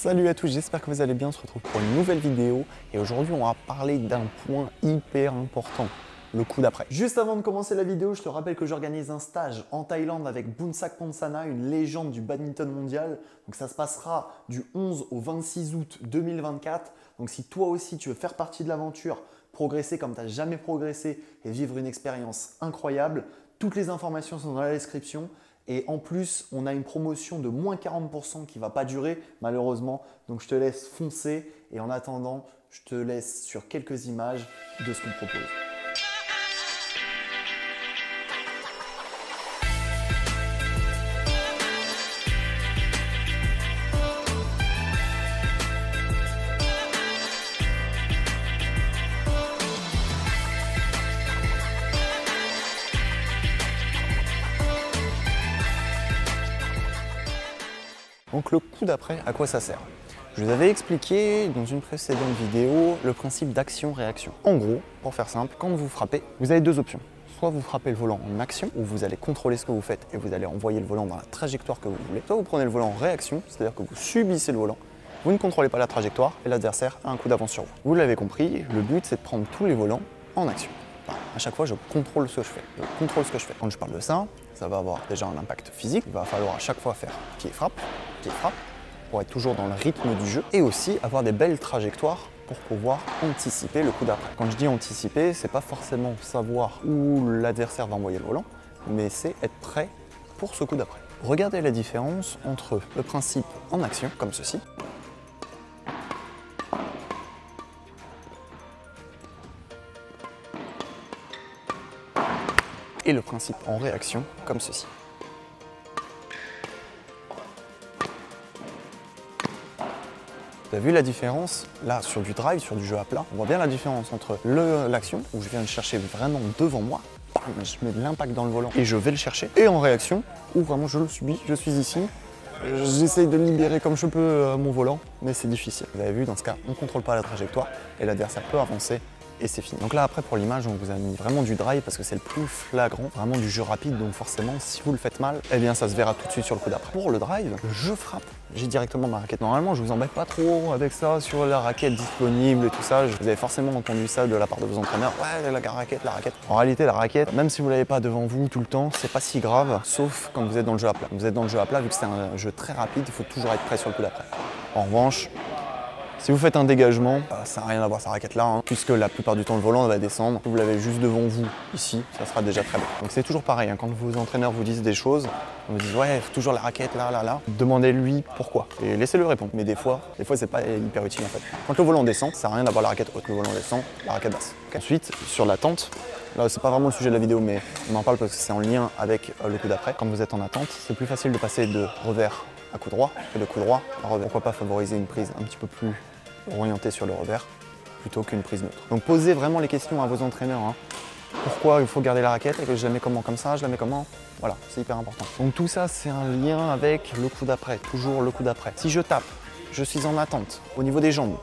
Salut à tous, j'espère que vous allez bien. On se retrouve pour une nouvelle vidéo et aujourd'hui on va parler d'un point hyper important, le coup d'après. Juste avant de commencer la vidéo, je te rappelle que j'organise un stage en Thaïlande avec Bunsak Ponsana, une légende du badminton mondial. Donc ça se passera du 11 au 26 août 2024. Donc si toi aussi tu veux faire partie de l'aventure, progresser comme tu n'as jamais progressé et vivre une expérience incroyable, toutes les informations sont dans la description. Et en plus, on a une promotion de moins 40% qui ne va pas durer, malheureusement. Donc je te laisse foncer. Et en attendant, je te laisse sur quelques images de ce qu'on propose. Donc le coup d'après, à quoi ça sert? Je vous avais expliqué dans une précédente vidéo le principe d'action-réaction. En gros, pour faire simple, quand vous frappez, vous avez deux options. Soit vous frappez le volant en action, où vous allez contrôler ce que vous faites et vous allez envoyer le volant dans la trajectoire que vous voulez. Soit vous prenez le volant en réaction, c'est-à-dire que vous subissez le volant, vous ne contrôlez pas la trajectoire et l'adversaire a un coup d'avance sur vous. Vous l'avez compris, le but c'est de prendre tous les volants en action. à chaque fois, je contrôle ce que je fais. Je contrôle ce que je fais. Quand je parle de ça, ça va avoir déjà un impact physique. Il va falloir à chaque fois faire pour être toujours dans le rythme du jeu. Et aussi avoir des belles trajectoires pour pouvoir anticiper le coup d'après. Quand je dis anticiper, c'est pas forcément savoir où l'adversaire va envoyer le volant, mais c'est être prêt pour ce coup d'après. Regardez la différence entre le principe en action, comme ceci, et le principe en réaction, comme ceci. Vous avez vu la différence Là, sur du drive, sur du jeu à plat, on voit bien la différence entre l'action, où je viens de chercher vraiment devant moi, je mets de l'impact dans le volant et je vais le chercher, et en réaction, où vraiment je le subis, je suis ici, j'essaye de libérer comme je peux euh, mon volant, mais c'est difficile. Vous avez vu, dans ce cas, on ne contrôle pas la trajectoire et l'adversaire peut avancer et c'est fini. Donc là après pour l'image on vous a mis vraiment du drive parce que c'est le plus flagrant, vraiment du jeu rapide donc forcément si vous le faites mal, eh bien ça se verra tout de suite sur le coup d'après. Pour le drive, je frappe, j'ai directement ma raquette. Normalement je vous embête pas trop avec ça sur la raquette disponible et tout ça. Vous avez forcément entendu ça de la part de vos entraîneurs, ouais la raquette, la raquette. En réalité la raquette, même si vous l'avez pas devant vous tout le temps, c'est pas si grave, sauf quand vous êtes dans le jeu à plat. Vous êtes dans le jeu à plat, vu que c'est un jeu très rapide, il faut toujours être prêt sur le coup d'après. En revanche, si vous faites un dégagement, bah, ça n'a rien à voir sa raquette là, hein, puisque la plupart du temps le volant va descendre. Vous l'avez juste devant vous, ici, ça sera déjà très bien. Donc c'est toujours pareil, hein, quand vos entraîneurs vous disent des choses, on vous dit ouais, toujours la raquette là, là, là, demandez-lui pourquoi et laissez-le répondre. Mais des fois, des fois c'est pas hyper utile en fait. Quand le volant descend, ça n'a rien à voir la raquette haute, le volant descend, la raquette basse. Ensuite, sur l'attente, Là, c'est pas vraiment le sujet de la vidéo, mais on en parle parce que c'est en lien avec euh, le coup d'après. Quand vous êtes en attente, c'est plus facile de passer de revers à coup droit que de coup droit à revers. Pourquoi pas favoriser une prise un petit peu plus orienté sur le revers plutôt qu'une prise neutre. Donc posez vraiment les questions à vos entraîneurs. Hein. Pourquoi il faut garder la raquette et que je la mets comment comme ça, je la mets comment? Voilà, c'est hyper important. Donc tout ça, c'est un lien avec le coup d'après, toujours le coup d'après. Si je tape, je suis en attente au niveau des jambes.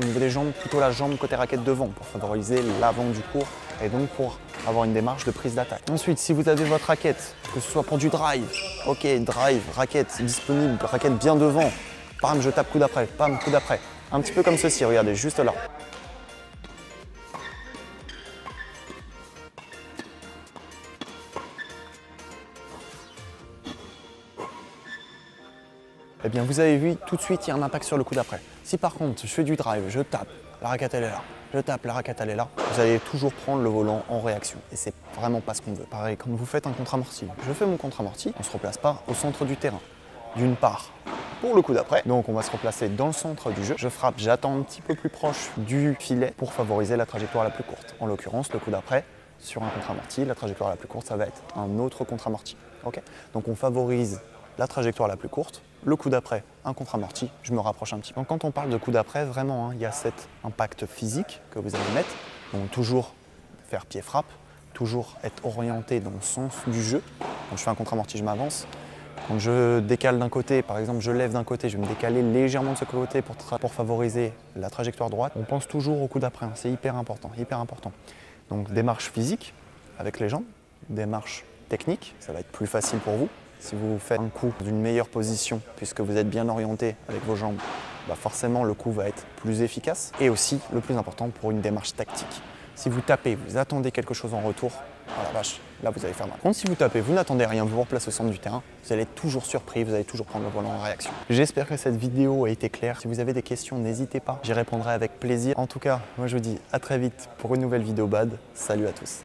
au niveau des jambes, plutôt la jambe côté raquette devant pour favoriser l'avant du cours et donc pour avoir une démarche de prise d'attaque. Ensuite, si vous avez votre raquette, que ce soit pour du drive, ok, drive, raquette disponible, raquette bien devant, pam, je tape coup d'après, pam, coup d'après. Un petit peu comme ceci, regardez, juste là. Eh bien, vous avez vu, tout de suite, il y a un impact sur le coup d'après. Si par contre, je fais du drive, je tape, la raquette elle est là, je tape, la raquette elle est là, vous allez toujours prendre le volant en réaction. Et c'est vraiment pas ce qu'on veut. Pareil, quand vous faites un contre-amorti, je fais mon contre-amorti, on se replace pas au centre du terrain. D'une part, pour le coup d'après. Donc on va se replacer dans le centre du jeu. Je frappe, j'attends un petit peu plus proche du filet pour favoriser la trajectoire la plus courte. En l'occurrence, le coup d'après, sur un contre-amorti, la trajectoire la plus courte, ça va être un autre contre-amorti. Donc on favorise la trajectoire la plus courte, le coup d'après, un contre-amorti, je me rapproche un petit peu. Quand on parle de coup d'après, vraiment, hein, il y a cet impact physique que vous allez mettre. Donc toujours faire pied-frappe, toujours être orienté dans le sens du jeu. Quand je fais un contre-amorti, je m'avance. Quand je décale d'un côté, par exemple je lève d'un côté, je vais me décaler légèrement de ce côté pour, pour favoriser la trajectoire droite. On pense toujours au coup d'après, hein. c'est hyper important, hyper important. Donc démarche physique avec les jambes, démarche technique, ça va être plus facile pour vous. Si vous faites un coup d'une meilleure position, puisque vous êtes bien orienté avec vos jambes, bah forcément le coup va être plus efficace. Et aussi, le plus important, pour une démarche tactique. Si vous tapez, vous attendez quelque chose en retour, ah la vache, là vous allez faire mal. Contre, si vous tapez, vous n'attendez rien, vous vous replacez au centre du terrain, vous allez être toujours surpris, vous allez toujours prendre le volant en réaction. J'espère que cette vidéo a été claire. Si vous avez des questions, n'hésitez pas, j'y répondrai avec plaisir. En tout cas, moi je vous dis à très vite pour une nouvelle vidéo BAD. Salut à tous.